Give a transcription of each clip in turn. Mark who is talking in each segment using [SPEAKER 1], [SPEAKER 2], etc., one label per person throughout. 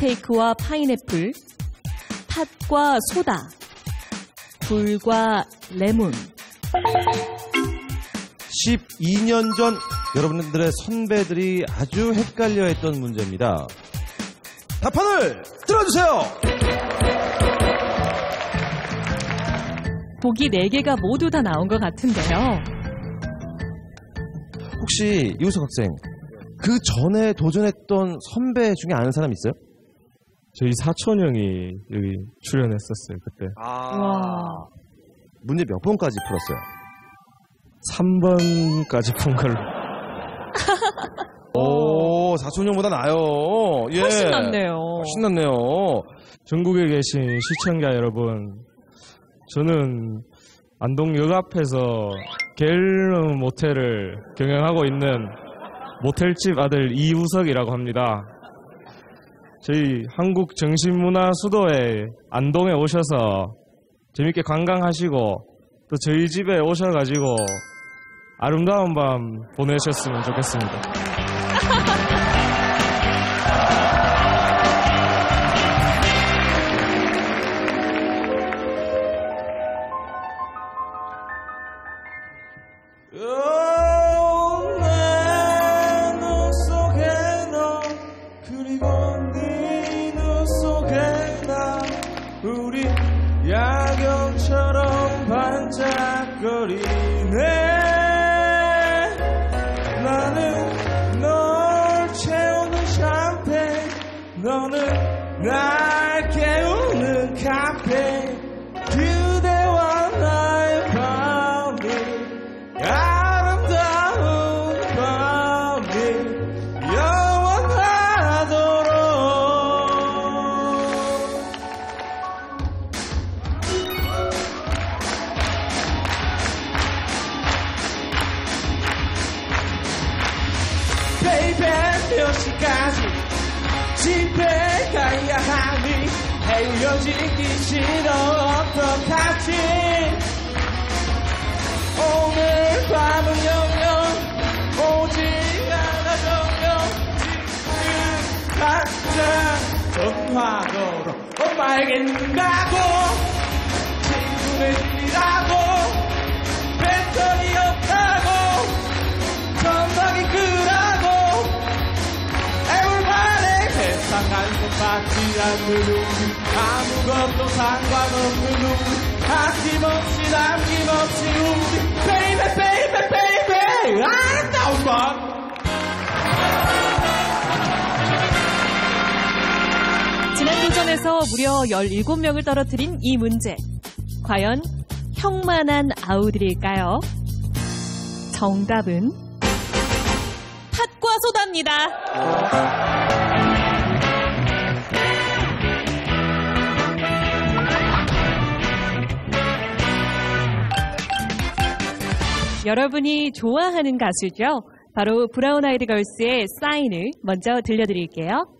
[SPEAKER 1] 스테이크와 파인애플, 팥과 소다, 굴과 레몬.
[SPEAKER 2] 12년 전 여러분들의 선배들이 아주 헷갈려 했던 문제입니다. 답판을 들어주세요!
[SPEAKER 1] 보기 4개가 모두 다 나온 것 같은데요.
[SPEAKER 2] 혹시 이우석 학생, 그 전에 도전했던 선배 중에 아는 사람 있어요?
[SPEAKER 3] 저희 사촌 형이 여기 출연했었어요, 그때.
[SPEAKER 1] 와.
[SPEAKER 2] 문제 몇 번까지 풀었어요?
[SPEAKER 3] 3번까지 푼 걸로.
[SPEAKER 2] 오, 사촌 형보다 나아요. 예.
[SPEAKER 1] 훨씬 낫네요.
[SPEAKER 2] 훨씬 낫네요.
[SPEAKER 3] 전국에 계신 시청자 여러분, 저는 안동역 앞에서 갤름 모텔을 경영하고 있는 모텔집 아들 이우석이라고 합니다. 저희 한국 정신문화 수도에 안동에 오셔서 재밌게 관광하시고 또 저희 집에 오셔가지고 아름다운 밤 보내셨으면 좋겠습니다.
[SPEAKER 2] 거리네. 나는 널 채우는 샴페인. 너는 날 baby 몇 시까지 집에 가야 하니? 헤어지기 싫어. 어떡하지? 오늘 밤은 영영 오지 않아 정녕 지금 당장 전화 걸어 엄마에게 늦는다고 친구네 집이라고 안속 받지 않는 우리 아무것도 상관없는 우리 아낌없이 남김없이 우리 Baby baby baby 아름다운 밤
[SPEAKER 1] 지난 도전에서 무려 17명을 떨어뜨린 이 문제. 과연 형만한 아우들일까요? 정답은 팥과 소다입니다. 여러분이 좋아하는 가수죠? 바로 브라운 아이드 걸스의 사인을 먼저 들려드릴게요.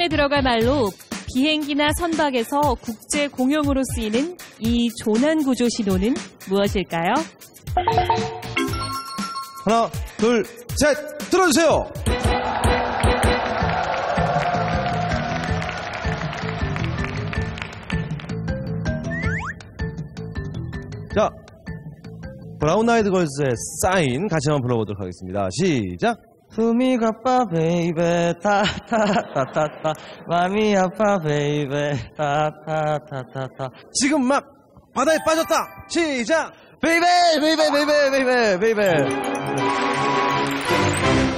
[SPEAKER 1] 효과음에 들어갈 말로 비행기나 선박에서 국제 공용으로 쓰이는 이 조난 구조 신호는 무엇일까요?
[SPEAKER 2] 하나 둘 셋! 들어주세요! 자 브라운 아이드 걸스의 사인 같이 한번 불러보도록 하겠습니다. 시작
[SPEAKER 4] 숨이 가빠 baby 타타타타타. 맘이 아파 baby 타타타타타.
[SPEAKER 2] 지금 막 바다에 빠졌다. 시작!
[SPEAKER 4] baby baby baby baby baby.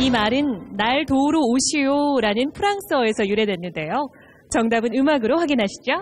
[SPEAKER 1] 이 말은 날 도우러 오시오라는 프랑스어에서 유래됐는데요. 정답은 음악으로 확인하시죠.